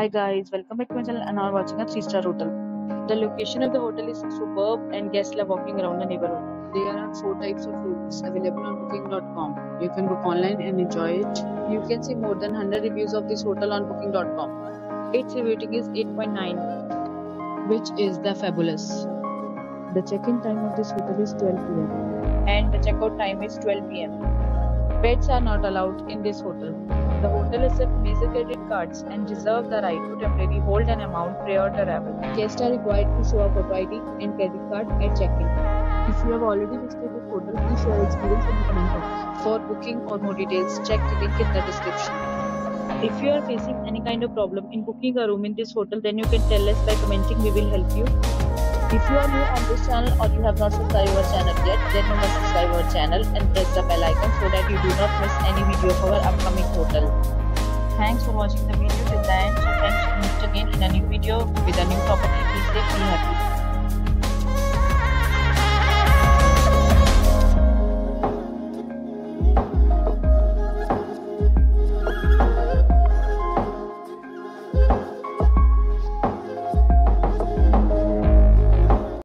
Hi guys, welcome back to my channel and now watching a 3-star hotel. The location of the hotel is superb and guests love walking around the neighborhood. There are four types of rooms available on booking.com. You can book online and enjoy it. You can see more than 100 reviews of this hotel on booking.com, Its rating is 8.9 which is the fabulous. The check-in time of this hotel is 12 pm and the checkout time is 12 pm. Pets are not allowed in this hotel. The hotel accepts major credit cards and reserve the right to temporarily hold an amount prior to arrival. Guests are required to show a photo ID and credit card at check-in. If you have already visited this hotel, please share experience in the comment box. For booking or more details, check the link in the description. If you are facing any kind of problem in booking a room in this hotel, then you can tell us by commenting. We will help you. If you are new on this channel or you have not subscribed our channel yet, then you must subscribe our channel and press the bell icon so that you do not miss any video of our upcoming hotel. Thanks for watching the video till the end. So friends, meet again in a new video with a new property. Safe, be happy.